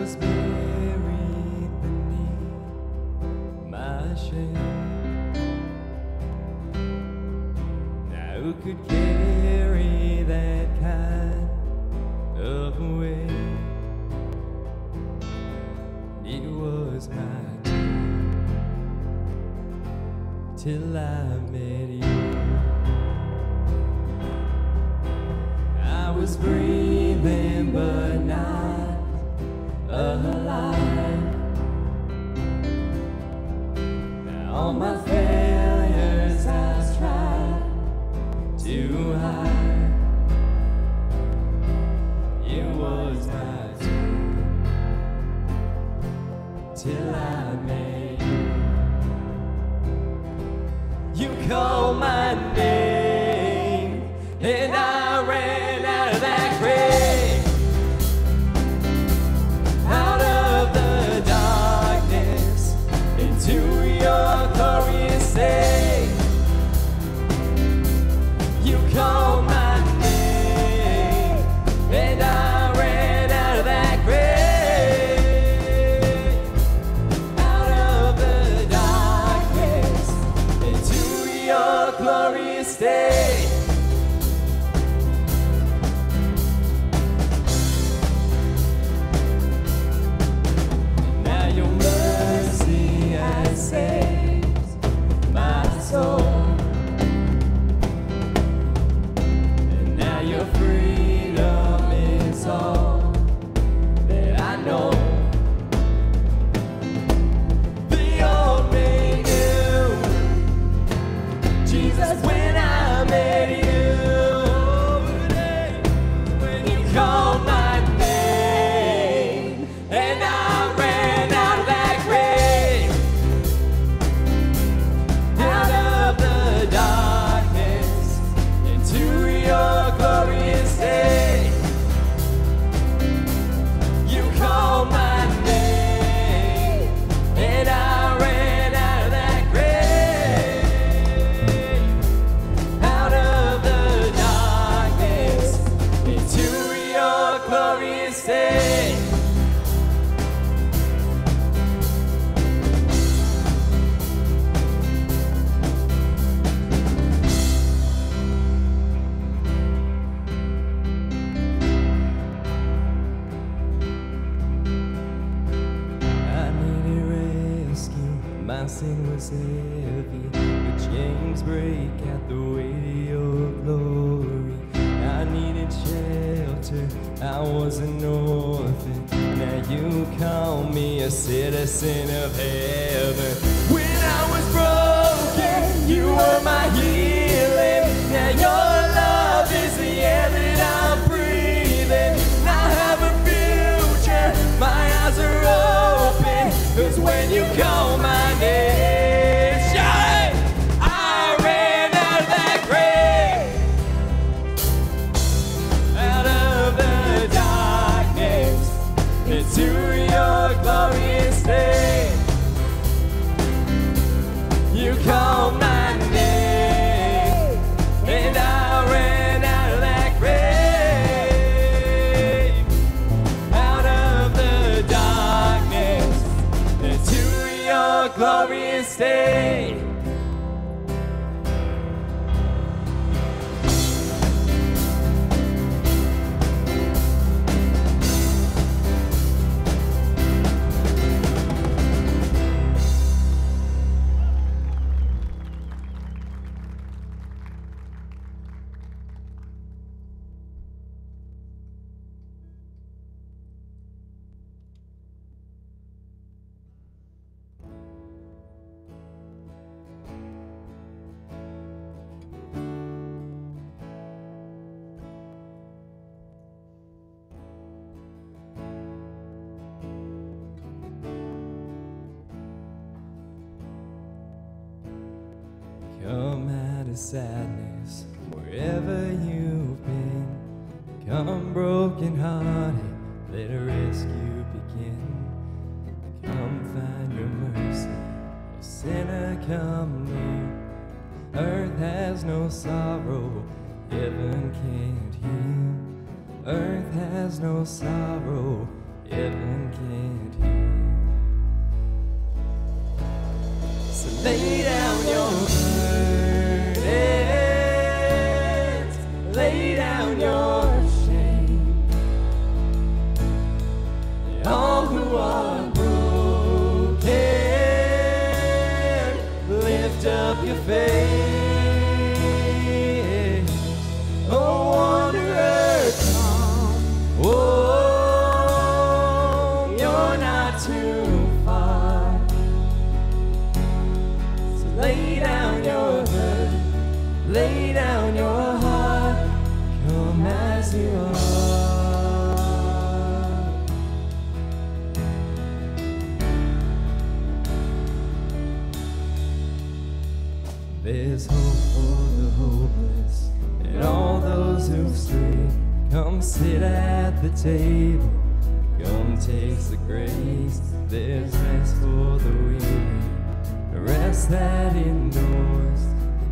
was buried beneath my shame. Now who could carry that kind of weight? It was my turn till I met you. I was breathing was an orphan. Now you call me a citizen of heaven. When I was broken, you were my healing. Now your love is the air that I'm breathing. I have a future, my eyes are open. Cause when you call glorious day. sadness wherever you've been. Come broken hearted, let a rescue begin. Come find your mercy, O sinner, come near. Earth has no sorrow, heaven can't heal. Earth has no sorrow, heaven can't heal. your face. voice that ignores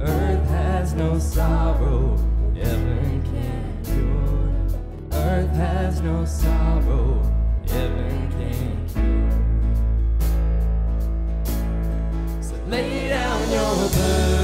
Earth has no sorrow Heaven can cure. Earth has no sorrow Heaven can cure. So lay down your burden.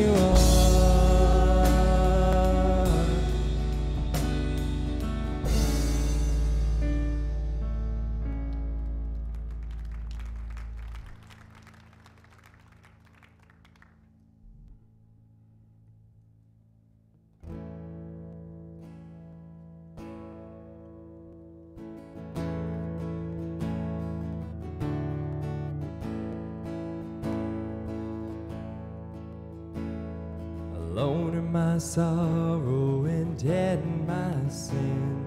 you are. sorrow and dead my sin.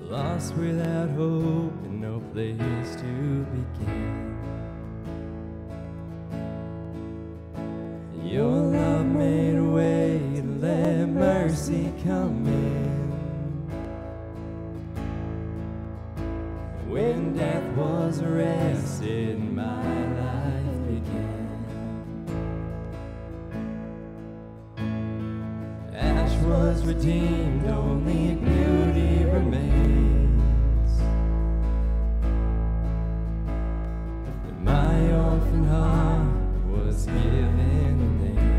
Lost without hope and no place to begin. Your love made a way to let mercy come in. When death was arrested, my redeemed, only beauty remains. And my orphan heart was given a name.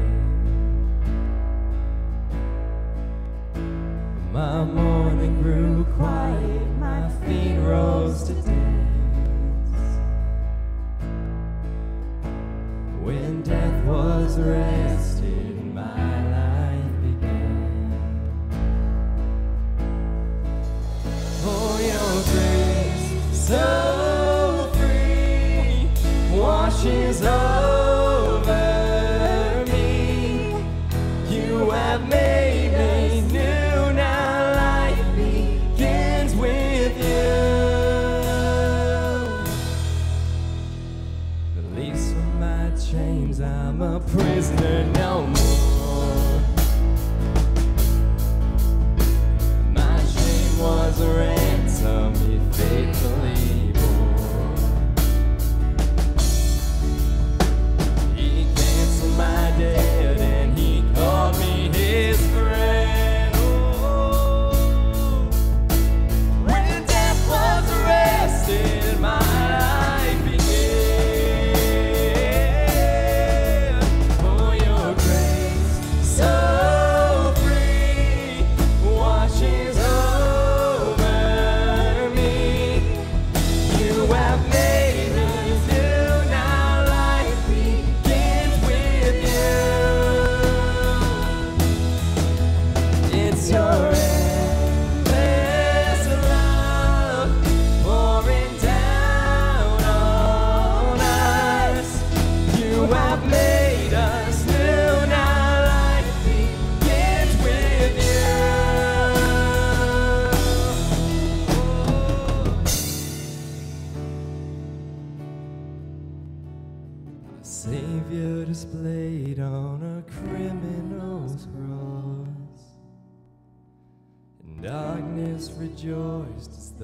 My mourning grew quiet, my feet rose to dance. When death was arrested, my life.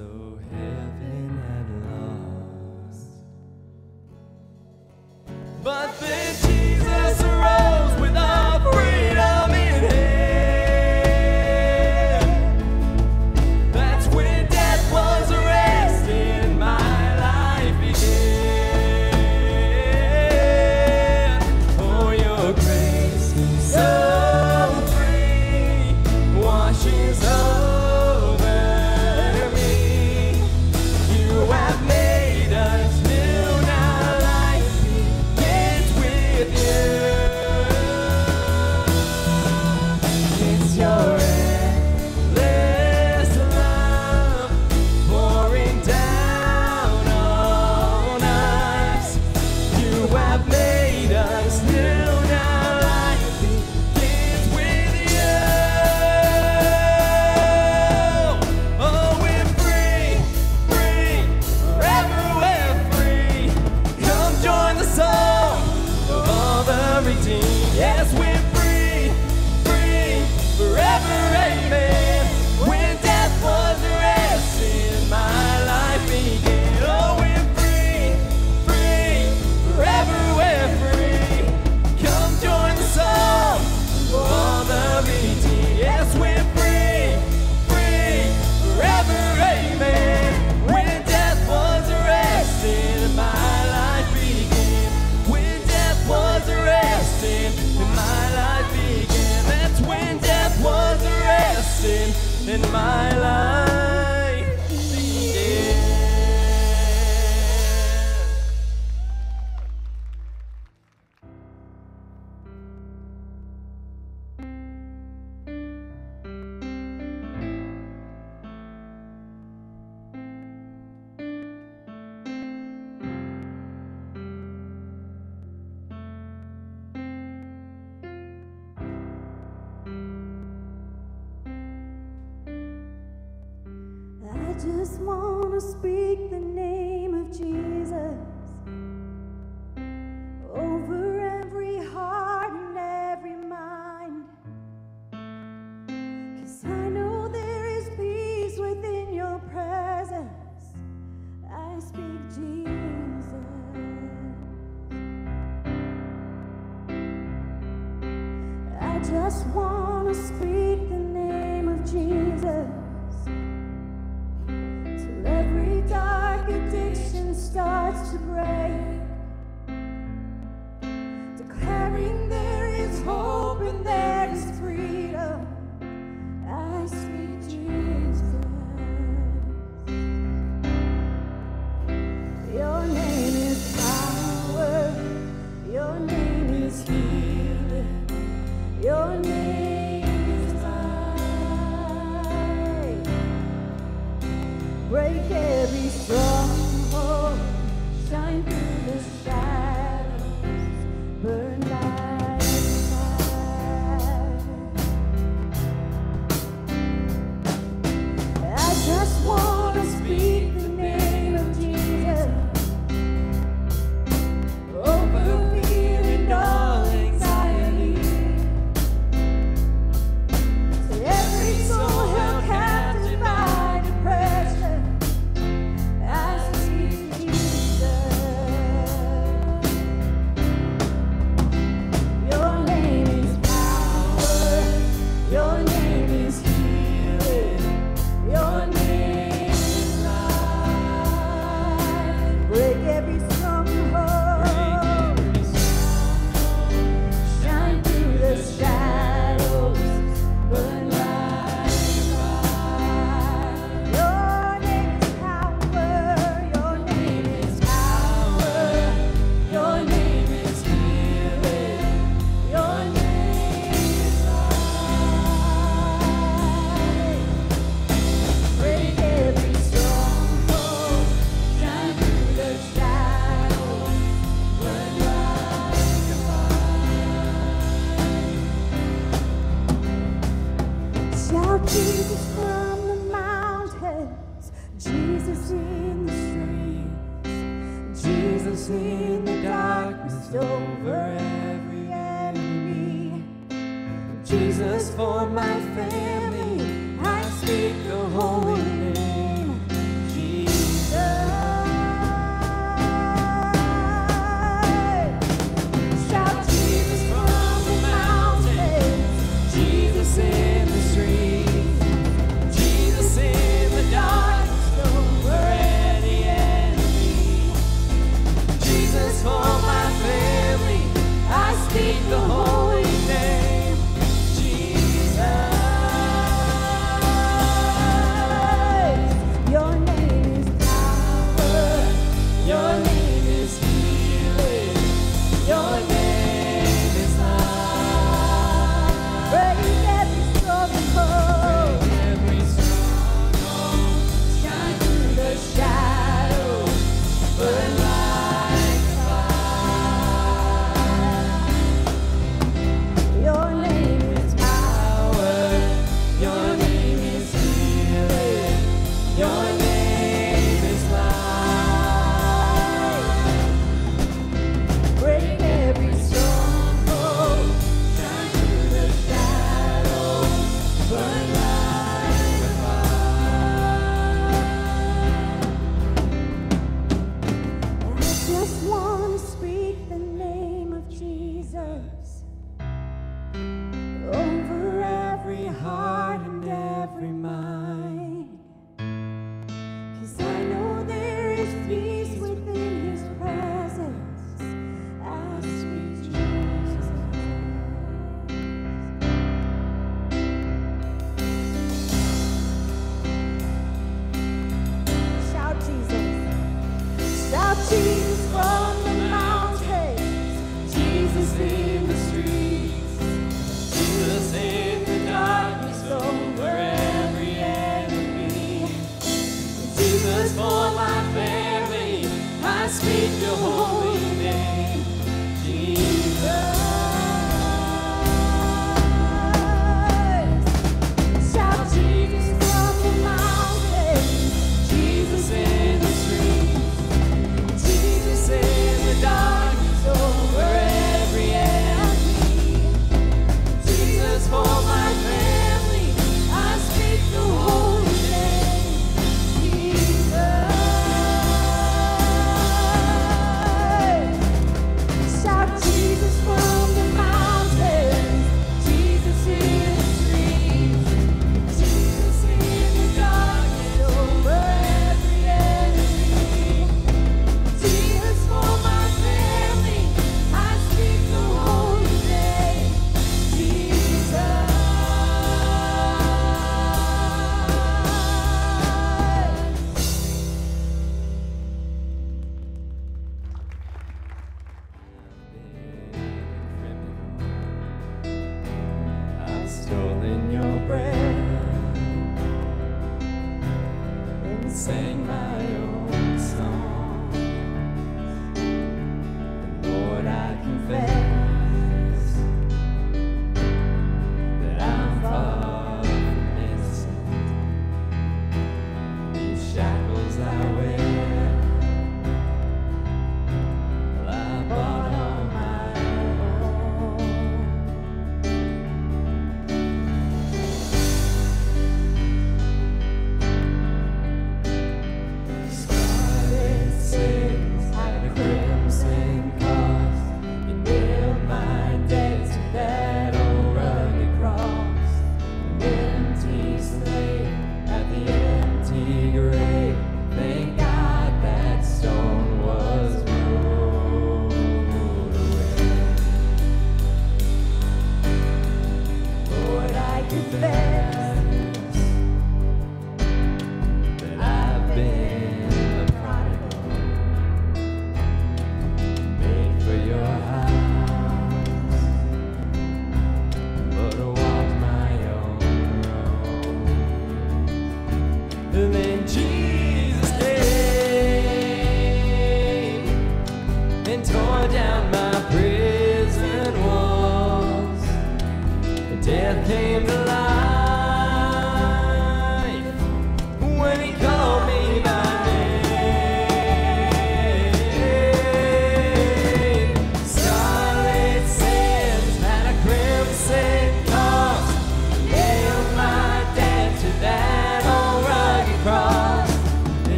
Though heaven had To speak the name of Jesus